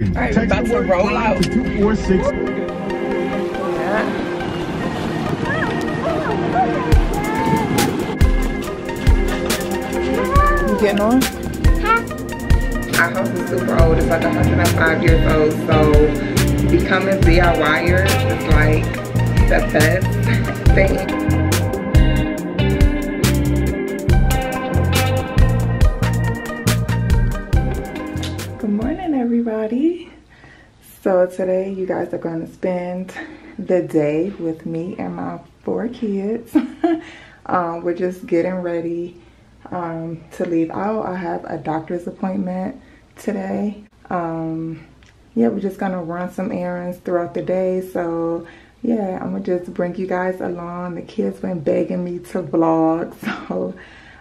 All right, we're about to roll out. Two, four, six. Yeah. You getting on? Our house is super old. It's like 105 years old. So becoming DIYers is like the best thing. Good morning, everybody. So today you guys are going to spend the day with me and my four kids. um, we're just getting ready um, to leave out. I have a doctor's appointment today. Um, yeah, we're just gonna run some errands throughout the day. So yeah, I'm gonna just bring you guys along. The kids been begging me to vlog, so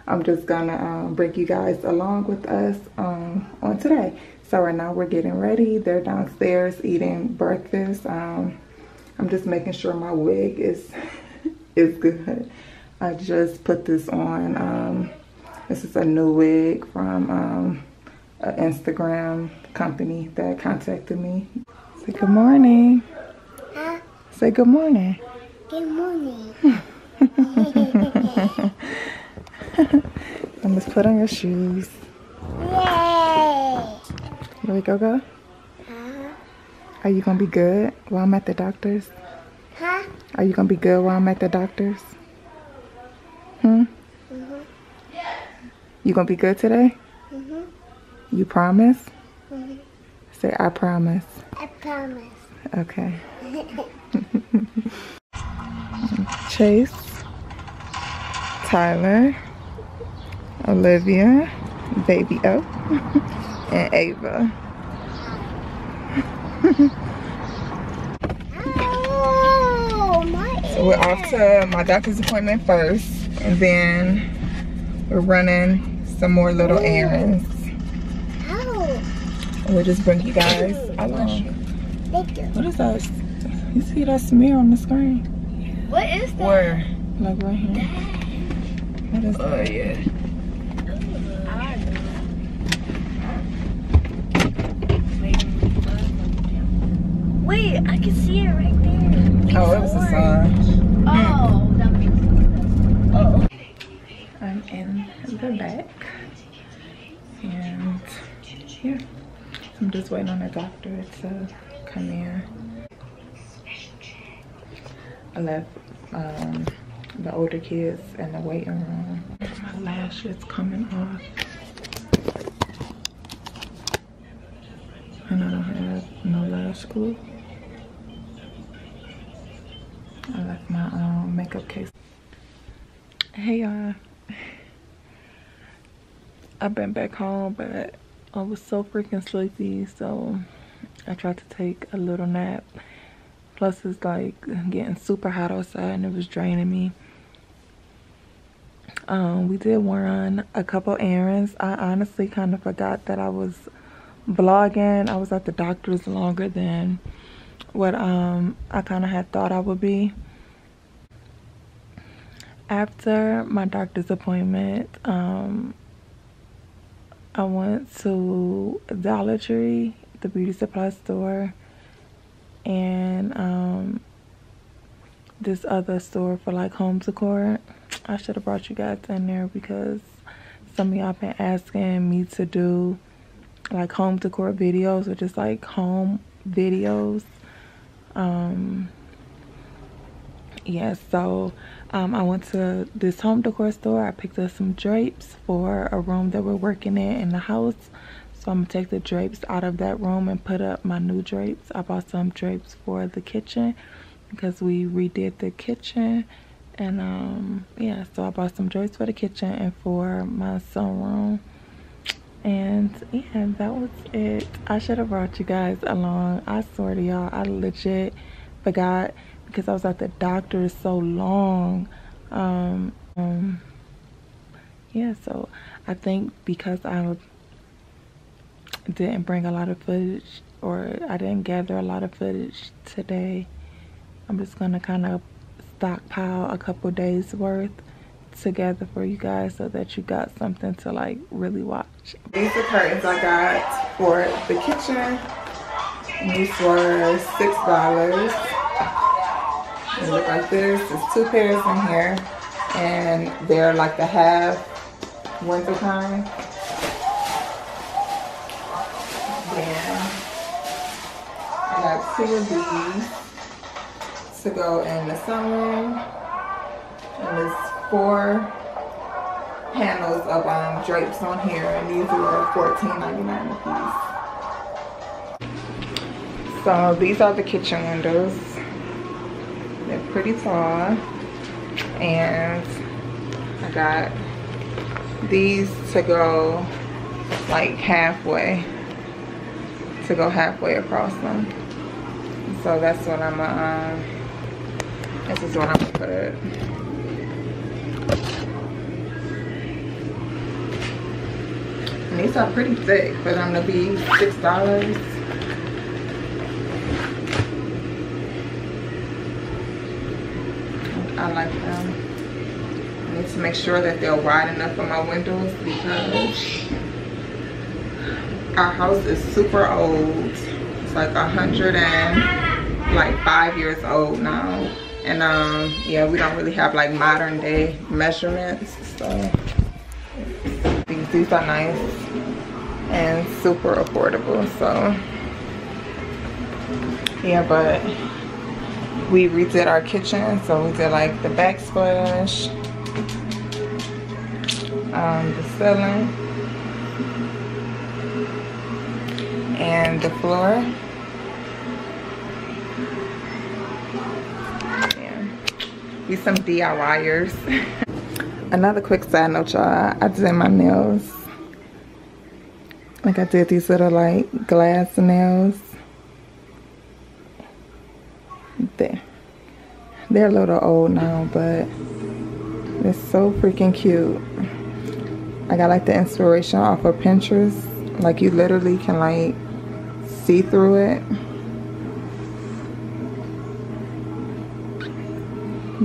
I'm just gonna um, bring you guys along with us um, on today. So right now we're getting ready. They're downstairs eating breakfast. Um, I'm just making sure my wig is is good. I just put this on. Um, this is a new wig from um, an Instagram company that contacted me. Say good morning. Huh? Say good morning. Good morning. And let's put on your shoes. Yay! Here we go, go. Huh? Are you gonna be good while I'm at the doctor's? Huh? Are you gonna be good while I'm at the doctor's? Hmm? Mhm. You gonna be good today? Mhm. You promise? Mhm. Say I promise. I promise. Okay. Chase, Tyler, Olivia, Baby O, and Ava. Oh, So we're off to my doctor's appointment first, and then we're running some more little errands. Ow. We'll just bring you guys along. Thank you. What is that? You see that smear on the screen? What is that? Where? Like right here. What is oh, that? Oh, yeah. I can see it right there. Oh, it was a sign. Oh, that makes sense. Oh. I'm in the back. And yeah, I'm just waiting on the doctor to come in. I left um, the older kids in the waiting room. My lash is coming off. And I don't have no lash glue. My um, makeup case. Hey y'all. I've been back home, but I was so freaking sleepy, so I tried to take a little nap. Plus, it's like getting super hot outside and it was draining me. Um, we did run a couple errands. I honestly kind of forgot that I was vlogging. I was at the doctor's longer than what um, I kind of had thought I would be. After my doctor's appointment, um, I went to Dollar Tree, the beauty supply store, and um, this other store for like home decor. I should have brought you guys in there because some of y'all been asking me to do like home decor videos or just like home videos. Um, yeah, so um, I went to this home decor store. I picked up some drapes for a room that we're working in in the house. So I'm gonna take the drapes out of that room and put up my new drapes. I bought some drapes for the kitchen because we redid the kitchen. And um, yeah, so I bought some drapes for the kitchen and for my sunroom. And yeah, that was it. I should have brought you guys along. I swear to y'all, I legit forgot because I was at the doctor so long. Um, um, yeah, so I think because I didn't bring a lot of footage or I didn't gather a lot of footage today, I'm just gonna kind of stockpile a couple days worth together for you guys so that you got something to like really watch. These are curtains I got for the kitchen These were six dollars. They look like this. There's two pairs in here, and they're like the half winter kind. Then I got two of these to go in the summer, and there's four panels of um, drapes on here, and these are $14.99 a piece. So these are the kitchen windows. They're pretty tall, and I got these to go like halfway, to go halfway across them. So that's what I'm gonna, um, this is what I'm gonna put. And these are pretty thick for them to be $6. I like them. I need to make sure that they're wide enough for my windows because our house is super old. It's like a hundred and like five years old now. And um, yeah, we don't really have like modern day measurements. So these, these are nice and super affordable so yeah but we redid our kitchen so we did like the backsplash um, the ceiling and the floor. Yeah. We some DIYers another quick side note y'all. I did my nails. Like I did these little like glass nails. There. They're a little old now, but they're so freaking cute. I got like the inspiration off of Pinterest. Like you literally can like see through it.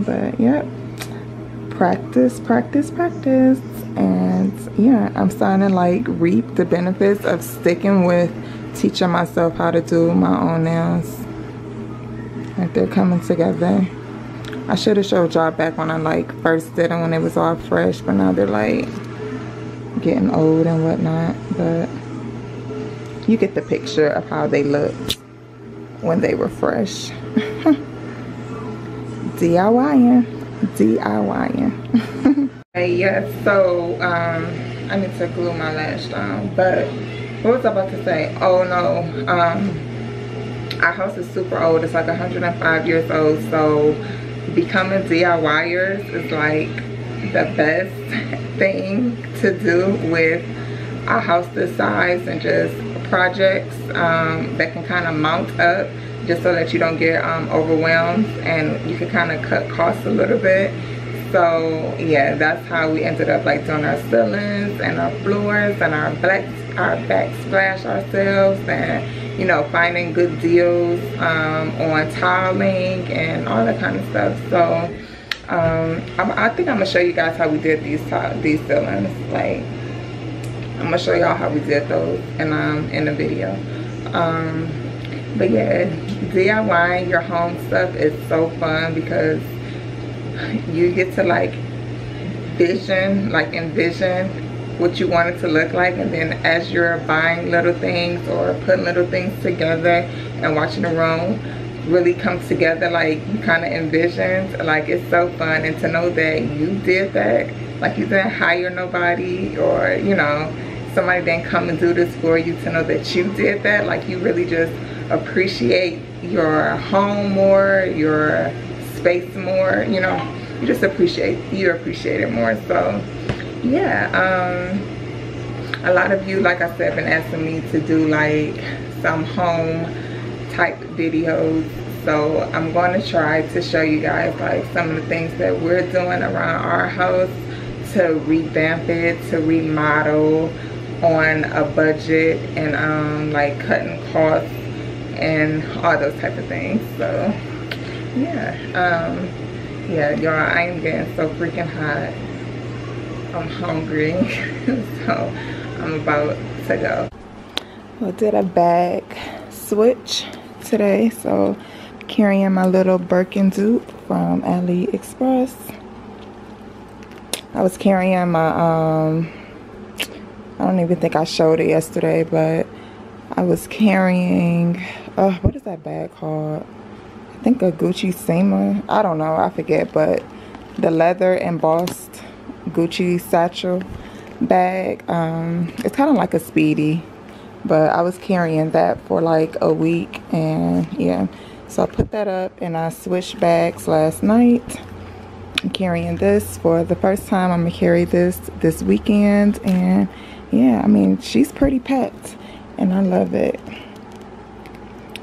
But yep. Practice, practice, practice and yeah i'm starting to like reap the benefits of sticking with teaching myself how to do my own nails like they're coming together i should have showed y'all back when i like first did them when it was all fresh but now they're like getting old and whatnot but you get the picture of how they looked when they were fresh. DIYing DIYing hey, yes so um i need to glue my lash down but what was i about to say? Oh no um our house is super old it's like 105 years old so becoming diyers is like the best thing to do with a house this size and just projects um, that can kind of mount up just so that you don't get um, overwhelmed and you can kind of cut costs a little bit. So yeah that's how we ended up like doing our ceilings and our floors and our black our backsplash ourselves and you know finding good deals um, on tiling and all that kind of stuff. So um, I, think I'm gonna show you guys how we did these these ceilings like I'm gonna show y'all how we did those and um in the video. Um but yeah DIY your home stuff is so fun because you get to like vision like envision what you want it to look like and then as you're buying little things or putting little things together and watching the room really come together like you kind of envisioned like it's so fun. And to know that you did that like you didn't hire nobody or you know somebody didn't come and do this for you to know that you did that like you really just appreciate your home more your space more you know you just appreciate you appreciate it more. So yeah um a lot of you like i said been asking me to do like some home type videos. So i'm going to try to show you guys like some of the things that we're doing around our house to revamp it to remodel on a budget and um like cutting costs and all those type of things. So yeah um yeah y'all i am getting so freaking hot i'm hungry so i'm about to go we did a bag switch today. So carrying my little Birkin dupe from AliExpress. I was carrying my, um, I don't even think I showed it yesterday, but I was carrying, uh, what is that bag called? I think a Gucci Sima. I don't know, I forget, but the leather embossed Gucci satchel bag. Um, it's kind of like a speedy, but I was carrying that for like a week and yeah. So I put that up and I switched bags last night. I'm carrying this for the first time. I'm gonna carry this this weekend and yeah, I mean, she's pretty packed and I love it.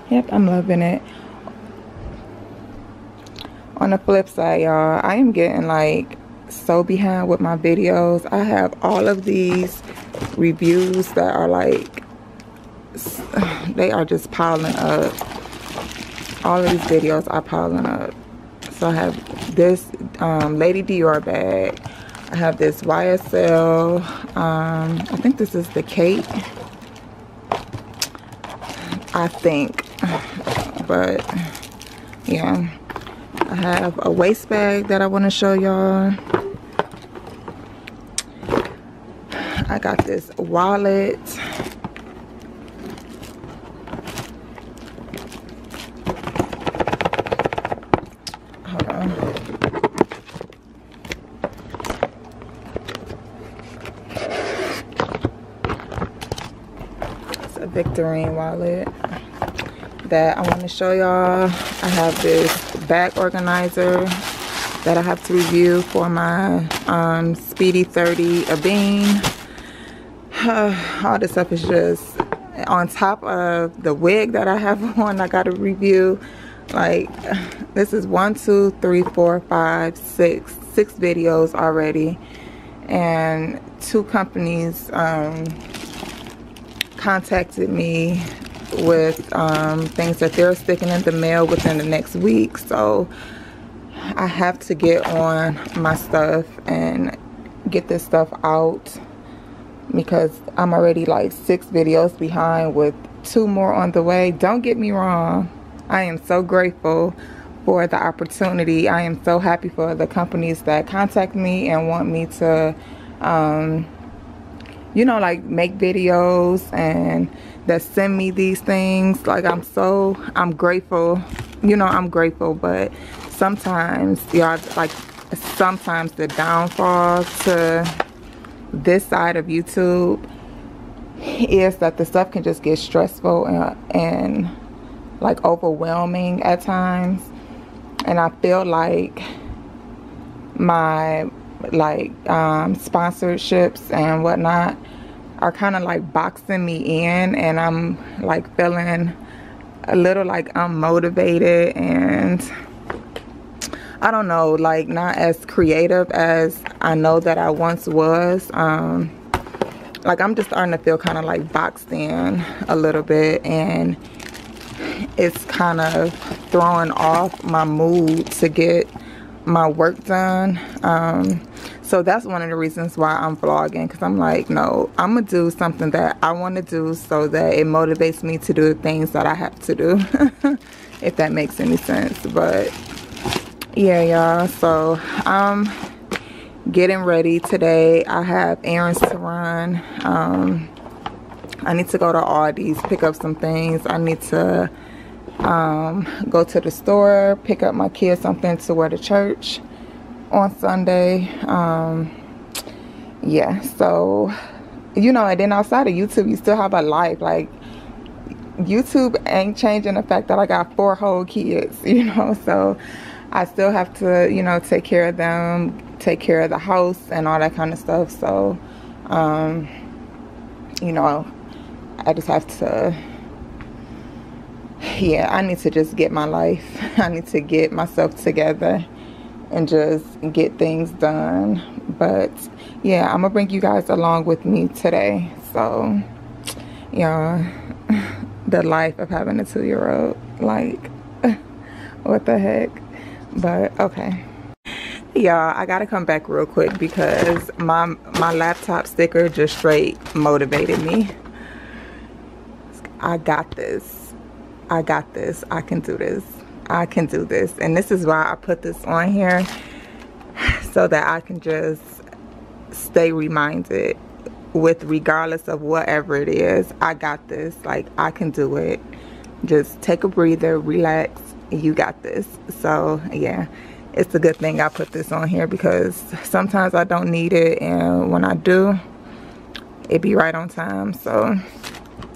Yep, I'm loving it. On the flip side, y'all, I am getting like so behind with my videos. I have all of these reviews that are like, they are just piling up. All of these videos are piling up. So I have this um, Lady Dior bag. I have this YSL. Um, I think this is the Kate. I think. But, yeah. I have a waist bag that I want to show y'all. I got this wallet. It's a Victorine wallet that I want to show y'all. I have this bag organizer that I have to review for my um, Speedy 30 Ebene. all this stuff is just on top of the wig that I have on. I gotta review like this is one two three four five six six videos already. And two companies um, contacted me with um, things that they're sticking in the mail within the next week. So I have to get on my stuff and get this stuff out because I'm already like six videos behind with two more on the way. Don't get me wrong. I am so grateful for the opportunity. I am so happy for the companies that contact me and want me to, um, you know, like make videos and that send me these things. Like I'm so, I'm grateful. You know, I'm grateful, but sometimes, y'all, like sometimes the downfall to this side of YouTube is that the stuff can just get stressful and, and like overwhelming at times. And I feel like my like um, sponsorships and whatnot are kind of like boxing me in and I'm like feeling a little like unmotivated and I don't know, like not as creative as I know that I once was. Um, like I'm just starting to feel kind of like boxed in a little bit and it's kind of throwing off my mood to get my work done. Um, so that's one of the reasons why I'm vlogging because I'm like, no, I'm going to do something that I want to do so that it motivates me to do the things that I have to do. if that makes any sense. But yeah y'all so i'm getting ready today. I have errands to run. Um i need to go to aldi's pick up some things. I need to um go to the store pick up my kids something to wear to church on sunday. Um yeah so you know and then outside of youtube you still have a life. Like youtube ain't changing the fact that i got four whole kids you know so I still have to, you know, take care of them, take care of the house and all that kind of stuff. So, um, you know, I just have to, yeah, I need to just get my life. I need to get myself together and just get things done. But yeah, I'm gonna bring you guys along with me today. So, yeah, the life of having a two year old, like, what the heck? but okay y'all i gotta come back real quick because my my laptop sticker just straight motivated me i got this I got this. I can do this. I can do this. And this is why I put this on here so that I can just stay reminded with regardless of whatever it is. I got this. Like I can do it. Just take a breather, relax. You got this. So yeah, it's a good thing I put this on here because sometimes I don't need it and when I do, it be right on time. So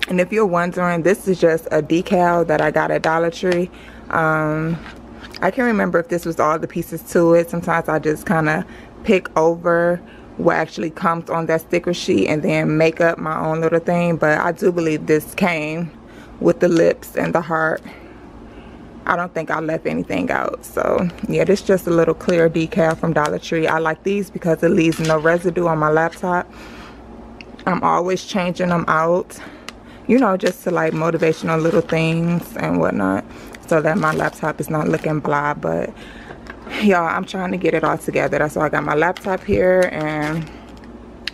and if you're wondering, this is just a decal that I got at Dollar Tree. Um, I can't remember if this was all the pieces to it. Sometimes I just kind of pick over what actually comes on that sticker sheet and then make up my own little thing. But I do believe this came with the lips and the heart. I don't think I left anything out. So yeah, this is just a little clear decal from Dollar Tree. I like these because it leaves no residue on my laptop. I'm always changing them out you know, just to like motivational little things and whatnot so that my laptop is not looking blah. But y'all, I'm trying to get it all together. That's why I got my laptop here and,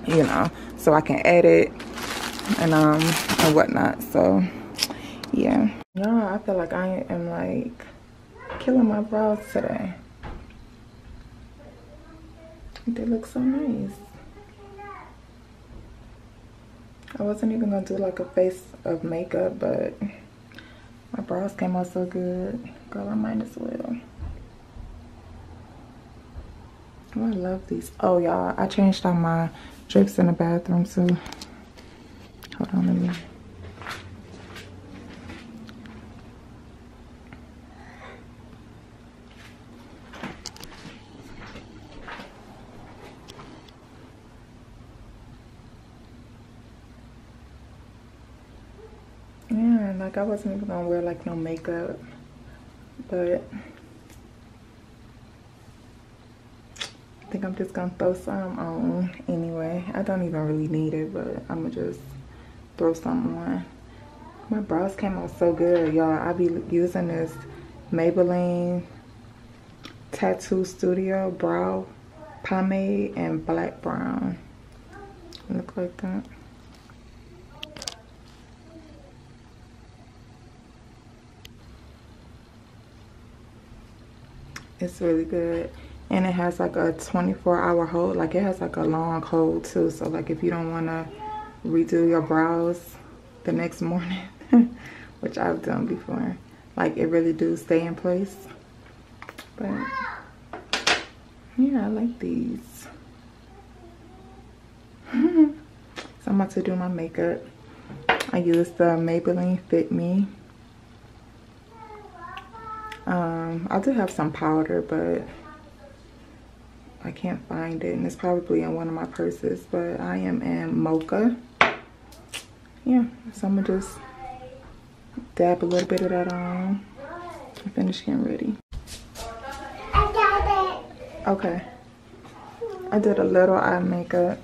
you know, so I can edit and, um, and whatnot. So, yeah. Y'all, I feel like I am like killing my brows today. They look so nice. I wasn't even gonna do like a face of makeup, but my brows came out so good. Girl, I might as well. Oh, I love these. Oh, y'all, I changed out my drips in the bathroom, so hold on, let me like I wasn't even gonna wear like no makeup but I think I'm just gonna throw some on anyway. I don't even really need it but I'm gonna just throw some on. My brows came out so good y'all. I'll be using this Maybelline Tattoo Studio Brow Pomade and Black Brown. Look like that it's really good. And it has like a 24 hour hold. Like it has like a long hold too. So like if you don't want to redo your brows the next morning which I've done before like it really do stay in place. But yeah I like these. So I'm about to do my makeup. I use the Maybelline Fit Me um, I do have some powder, but I can't find it. And it's probably in one of my purses, but I am in Mocha. Yeah, so I'm gonna just dab a little bit of that on and finish getting ready. I got it. Okay. I did a little eye makeup.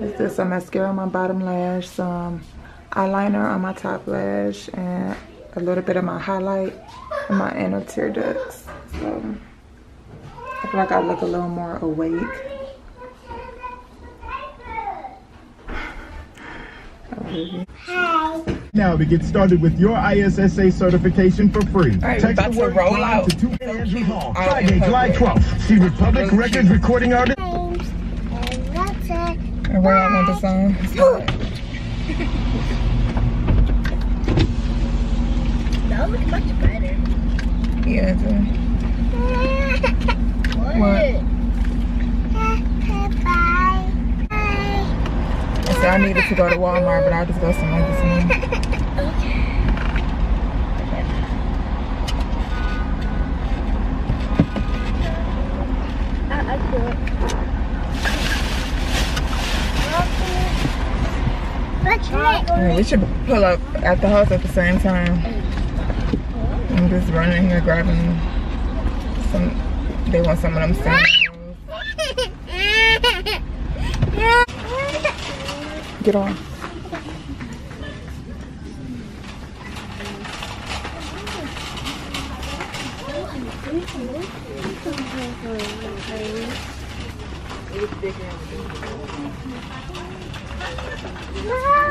Is this some mascara on my bottom lash, some eyeliner on my top lash, and a little bit of my highlight and my inner tear ducts. So I feel like I look a little more awake. Hi. Now to get started with your ISSA certification for free. All right, Text about the word to roll out. To two Andrew Hall. Friday, July 12th. See Republic Records recording artist. And where I want the song. That looks much better. Yeah, what? what? I said I needed to go to Walmart, but I'll just go somewhere this morning. we should pull up at the house at the same time. I'm just running here grabbing some, they want some of them sandals. Get on.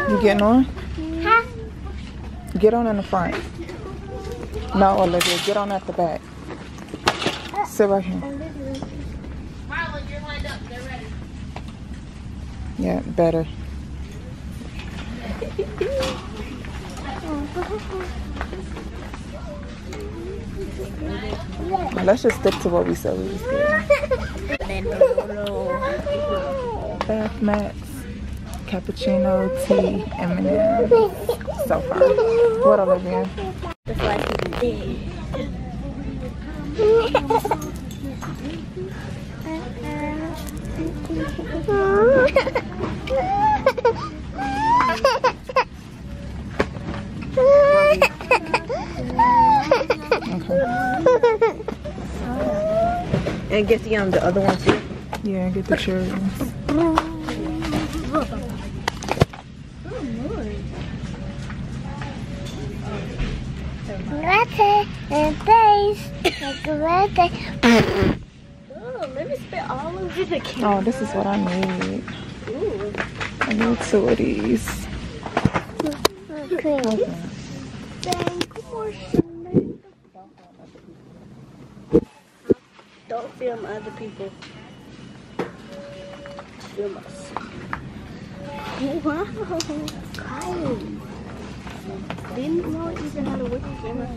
You getting on? Huh? Get on in the front. No, Olivia, get on at the back. Sit right here. You're lined up. They're ready. Yeah, better. Let's just stick to what we said we was. Bath mats, cappuccino, tea, M&M's. So far. What, Olivia? The flash is big. Okay. And get the um the other one too. Yeah, get the cherries. Latte and face. Like a latte. Oh, let me spit all over the camera. Oh, this is what I need. Ooh. I need two of these. Okay. Thank you. Don't film other people. Film us. Wow, Kylie. Didn't know even work camera.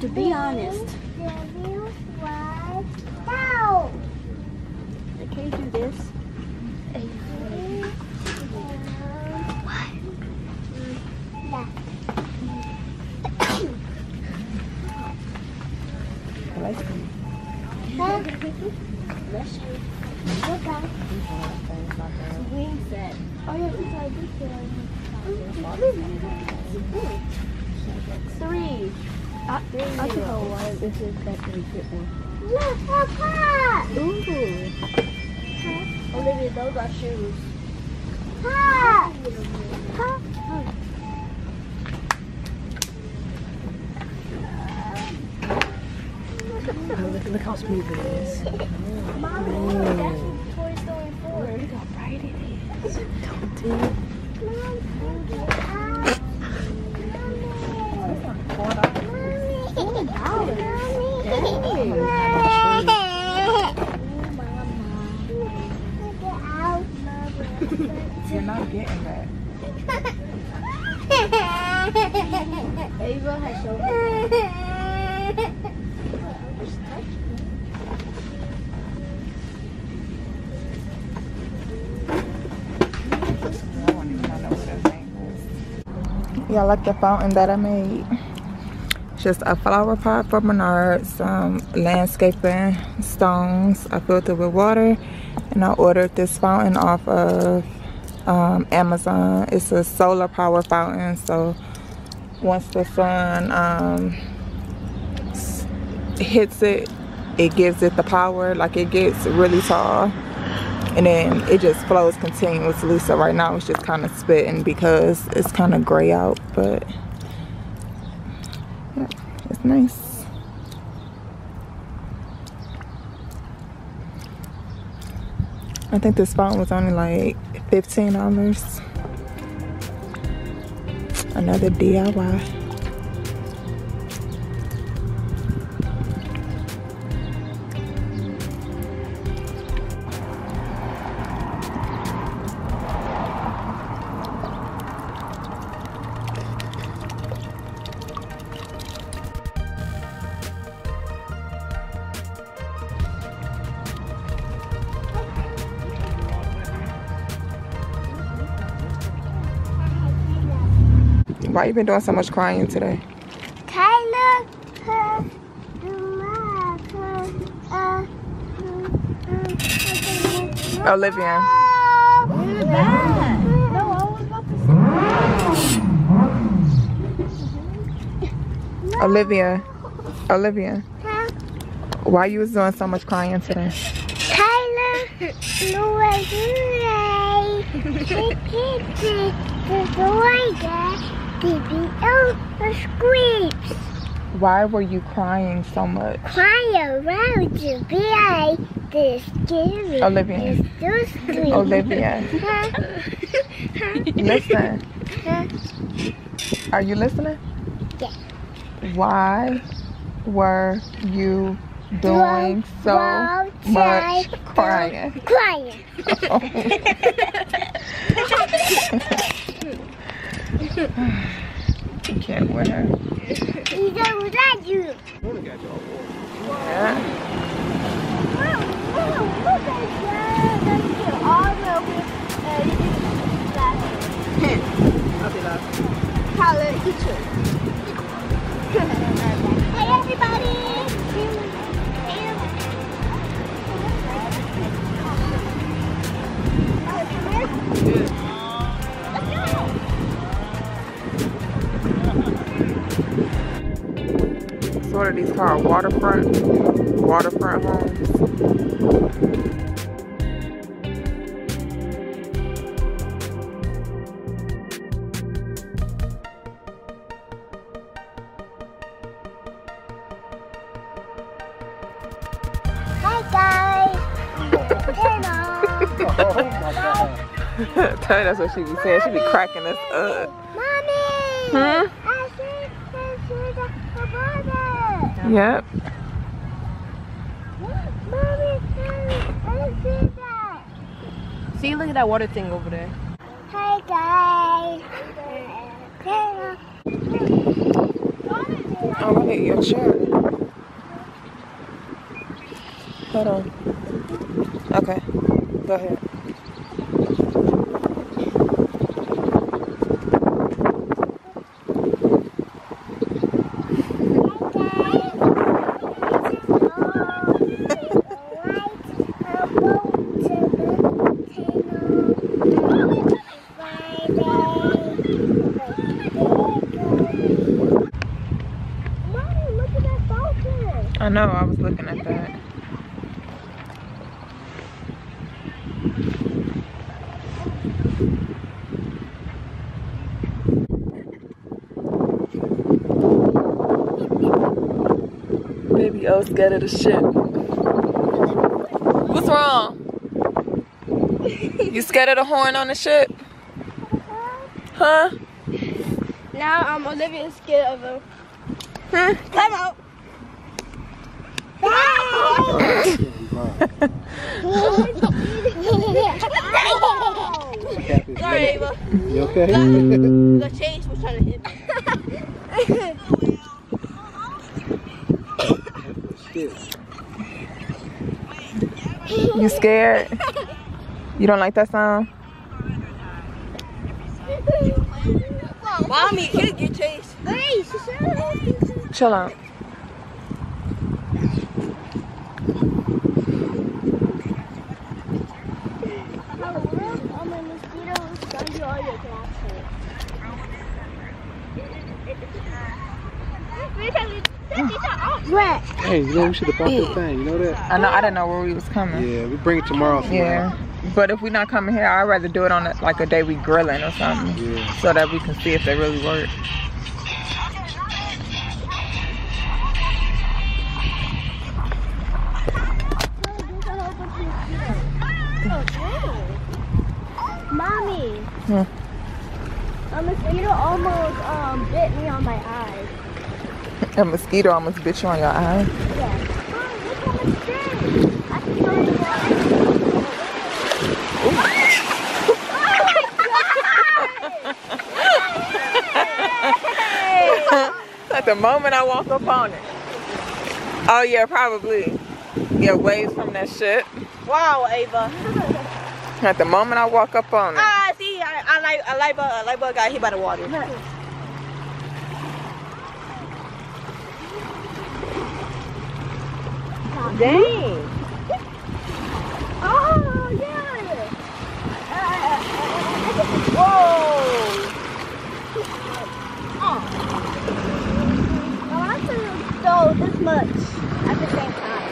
To be honest, I can't do this. I like. You. Okay. Swing set. Oh yeah, it's like this Three. I, I. This is definitely fit one. Look, Papa! Ooh. Olivia, those are shoes. Ha! Look, how smooth it is. Mommy, what Toy Story 4. Look how bright it is. Don't do. You're not getting that. Ava has shown I like the fountain that I made. Just a flower pot for Menards, some landscaping stones. I filled it with water and I ordered this fountain off of um, Amazon. It's a solar power fountain, so once the sun um, hits it, it gives it the power. Like it gets really tall and then it just flows continuously. So right now it's just kind of spitting because it's kind of gray out, but yeah, it's nice. I think this fountain was only like fifteen dollars. Another DIY. Why you been doing so much crying today? Kyla, uh, uh, uh, uh, Olivia. Look at that. No, I was about to say. Olivia. Olivia. Huh? Why you was doing so much crying today? Kyla, no way, the boy that baby oh the squeaks Why were you crying so much? cry around to be I this scary. Olivia. So. Olivia. Listen. Huh? Are you listening? Yeah. Why were you doing so Well, much say- crying? Crying. You can't win her. Either was that you. Yeah. Wow, called? Waterfront? Waterfront homes? Hi, guys. Hello. Tell you that's what she be saying. She be cracking us up. Mommy. Hmm? I see, I see the, the brother. Yep. Mommy, I see that. See, look at that water thing over there. Hi, guys. Hello. Oh, look at your chair. Hold on. Okay. Go ahead. Baby O scared of the ship. What's wrong? You scared of the horn on the ship? Huh? Now um, Olivia is scared of him. Huh? Come out. Sorry, Ava. You okay? The chase was trying to hit me. You scared? You don't like that sound? Mommy, can you get chased. Hey, Chill out. I'm a mosquito. Send you all your glasses. Where? Hey, you know we should have bought this thing. You know that? I know I didn't know where we was coming. Yeah, we bring it tomorrow. sometime. Yeah. But if we're not coming here, I'd rather do it on a, like a day we grilling or something. Yeah. So that we can see if they really work. Mommy. Hmm. A mosquito almost um bit me on my eye. A mosquito almost bit you on your eye. Yeah. Mom, look how much big. I can throw it At the moment I walk up on it. Oh yeah, probably. Yeah, waves from that shit. Wow, Ava. At the moment I walk up on it. Ah, see, I, I like I like I like got hit by the water. Dang. Oh, yeah. Whoa. Oh, I want to this much at the same time.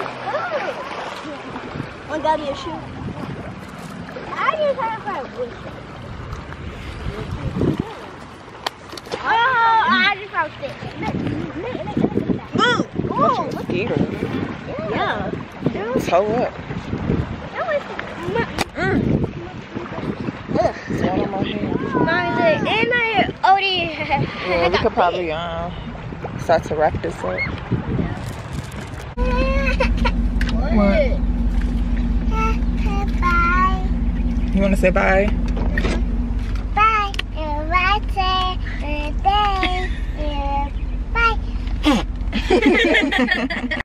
One got me a shoe. I just have wish. Oh, I just found six. Look, look, look, at that. Oh. Toe up. That was Mm. Ugh, it's all on my hand. And I. Yeah, we could probably um start to wrap this up. What? Bye. You want to say bye? Bye. Bye. Bye. Bye.